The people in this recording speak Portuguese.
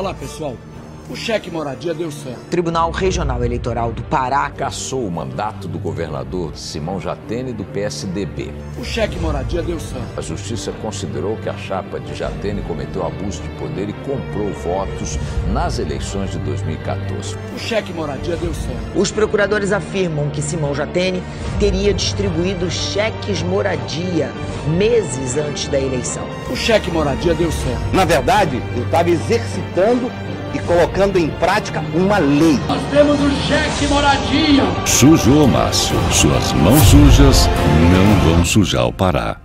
Olá, pessoal. O cheque moradia deu certo. O Tribunal Regional Eleitoral do Pará cassou o mandato do governador Simão Jatene do PSDB. O cheque moradia deu certo. A justiça considerou que a chapa de Jatene cometeu abuso de poder e comprou votos nas eleições de 2014. O cheque moradia deu certo. Os procuradores afirmam que Simão Jatene teria distribuído cheques moradia meses antes da eleição. O cheque moradia deu certo. Na verdade, ele estava exercitando e colocando em prática uma lei. Nós temos o cheque moradia. Sujou, Márcio. Suas mãos sujas não vão sujar o Pará.